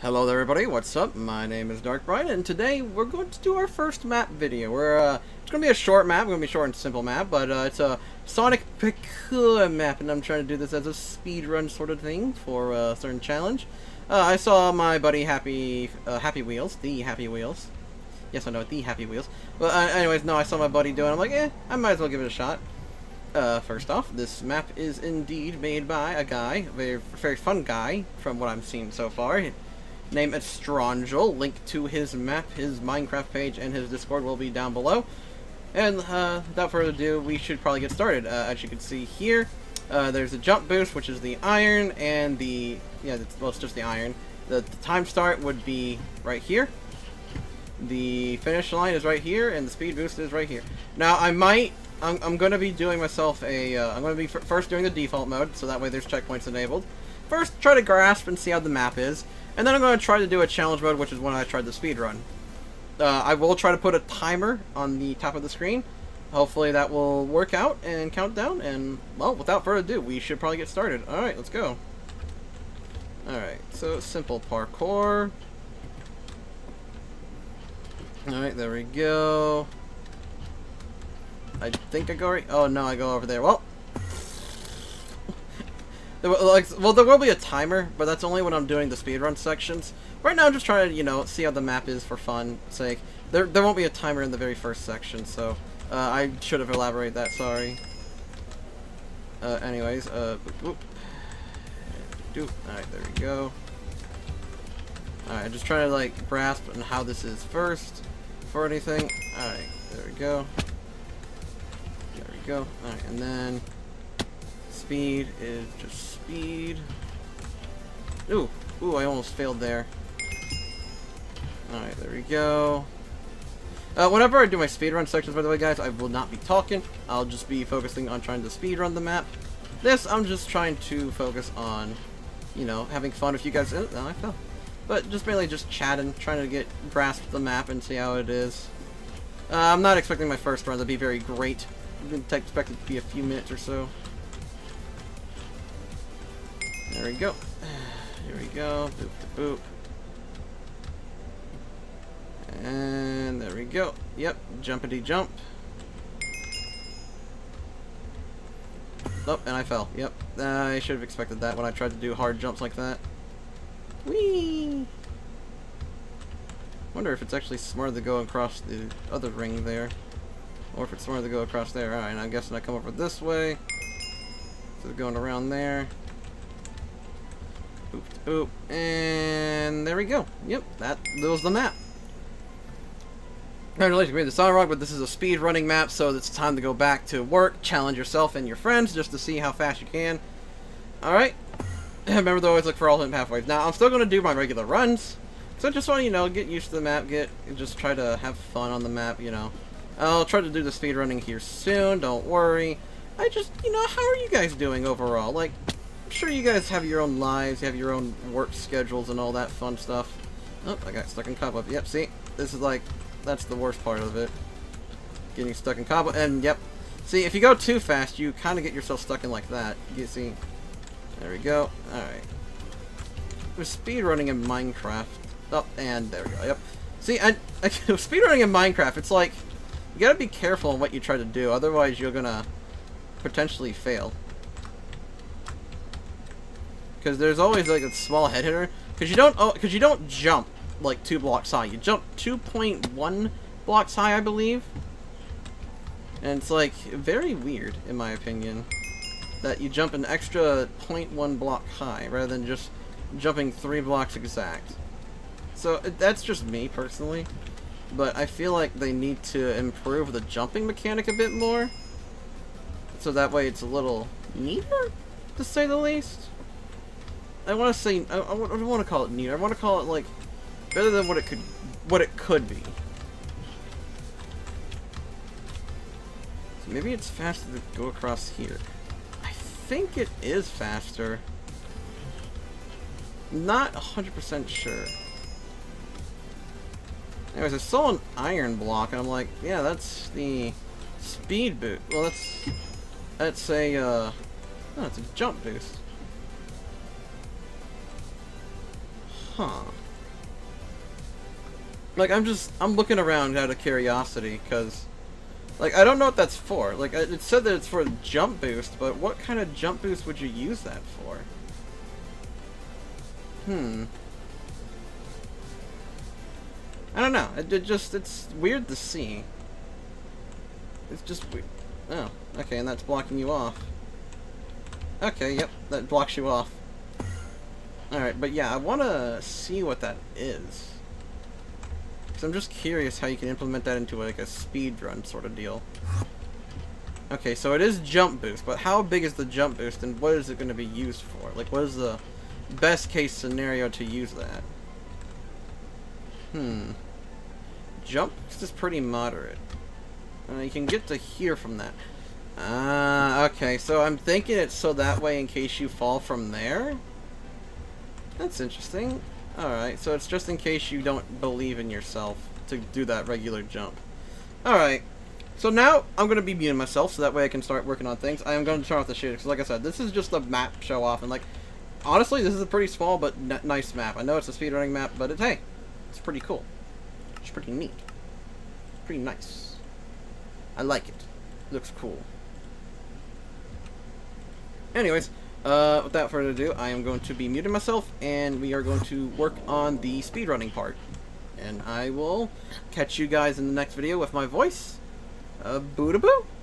Hello there everybody, what's up? My name is Darkbrine, and today we're going to do our first map video. We're, uh, it's going to be a short map, it's going to be a short and simple map, but uh, it's a Sonic Parkour map, and I'm trying to do this as a speed run sort of thing for a certain challenge. Uh, I saw my buddy Happy uh, Happy Wheels, the Happy Wheels. Yes, I know, the Happy Wheels. But uh, anyways, no, I saw my buddy doing it, I'm like, eh, I might as well give it a shot. Uh, first off, this map is indeed made by a guy, a very, very fun guy, from what I'm seeing so far name Estrangel. Link to his map, his Minecraft page, and his Discord will be down below. And uh, without further ado, we should probably get started. Uh, as you can see here, uh, there's a jump boost, which is the iron, and the, yeah, well, it's just the iron. The, the time start would be right here. The finish line is right here, and the speed boost is right here. Now, I might, I'm, I'm going to be doing myself a, am going to be first doing the default mode, so that way there's checkpoints enabled. First, try to grasp and see how the map is. And then I'm going to try to do a challenge mode, which is when I tried the speed run. Uh, I will try to put a timer on the top of the screen. Hopefully that will work out and count down. And, well, without further ado, we should probably get started. Alright, let's go. Alright, so simple parkour. Alright, there we go. I think I go right... Oh, no, I go over there. Well, like, well, there will be a timer, but that's only when I'm doing the speedrun sections. Right now, I'm just trying to, you know, see how the map is for fun sake. There, there won't be a timer in the very first section, so uh, I should have elaborated that. Sorry. Uh, anyways, uh, whoop. Alright, there we go. Alright, just trying to, like, grasp on how this is first for anything. Alright, there we go. There we go. Alright, and then speed is just speed. Ooh, ooh, I almost failed there. Alright, there we go. Uh, whenever I do my speedrun sections, by the way, guys, I will not be talking. I'll just be focusing on trying to speedrun the map. This, I'm just trying to focus on, you know, having fun with you guys. Oh, no, I fell. But just mainly just chatting, trying to get grasp the map and see how it is. Uh, I'm not expecting my first run to be very great. I'm expect it to be a few minutes or so. There we go. Here we go. Boop to boop. And there we go. Yep, jumpity jump. Oh, and I fell. Yep. Uh, I should have expected that when I tried to do hard jumps like that. Whee! Wonder if it's actually smarter to go across the other ring there. Or if it's smarter to go across there. Alright, I'm guessing I come over this way. So going around there. Oop, and there we go. Yep, that, that was the map. Congratulations, you made the Sonic Rock, but this is a speed running map, so it's time to go back to work, challenge yourself and your friends just to see how fast you can. Alright. Remember to always look for alternate pathways. Now, I'm still going to do my regular runs, so I just want to, you know, get used to the map, get, just try to have fun on the map, you know. I'll try to do the speed running here soon, don't worry. I just, you know, how are you guys doing overall? Like, I'm sure you guys have your own lives, you have your own work schedules and all that fun stuff. Oh, I got stuck in cobweb. Yep, see? This is like, that's the worst part of it. Getting stuck in cobweb, and yep. See, if you go too fast, you kind of get yourself stuck in like that. You see? There we go. Alright. There's speedrunning in Minecraft. Oh, and there we go. Yep. See, I, I, speedrunning in Minecraft, it's like, you gotta be careful on what you try to do, otherwise you're gonna potentially fail because there's always like a small head hitter. Because you don't, oh, because you don't jump like two blocks high. You jump 2.1 blocks high, I believe. And it's like very weird, in my opinion, that you jump an extra 0.1 block high rather than just jumping three blocks exact. So that's just me personally, but I feel like they need to improve the jumping mechanic a bit more, so that way it's a little neater, to say the least. I want to say, I, I, don't want to call it neat. I want to call it, like, better than what it could, what it could be. So maybe it's faster to go across here. I think it is faster. Not 100% sure. Anyways, I saw an iron block, and I'm like, yeah, that's the speed boost. Well, that's, that's a, uh, no, it's a jump boost. Huh. Like, I'm just, I'm looking around out of curiosity, because, like, I don't know what that's for. Like, it said that it's for jump boost, but what kind of jump boost would you use that for? Hmm. I don't know. It, it just, it's weird to see. It's just weird. Oh, okay, and that's blocking you off. Okay, yep, that blocks you off. Alright, but yeah, I want to see what that is. Because I'm just curious how you can implement that into like a speed run sort of deal. Okay, so it is jump boost, but how big is the jump boost and what is it going to be used for? Like, what is the best case scenario to use that? Hmm. Jump boost is pretty moderate. Uh, you can get to here from that. Ah, uh, okay, so I'm thinking it's so that way in case you fall from there? That's interesting. Alright, so it's just in case you don't believe in yourself to do that regular jump. Alright, so now I'm going to be muting myself so that way I can start working on things. I am going to turn off the shaders because like I said, this is just a map show off and like, honestly, this is a pretty small but nice map. I know it's a speedrunning map, but it, hey, it's pretty cool. It's pretty neat. Pretty nice. I like it. Looks cool. Anyways, uh, without further ado, I am going to be muting myself, and we are going to work on the speedrunning part. And I will catch you guys in the next video with my voice. Uh, boo-da-boo! -boo.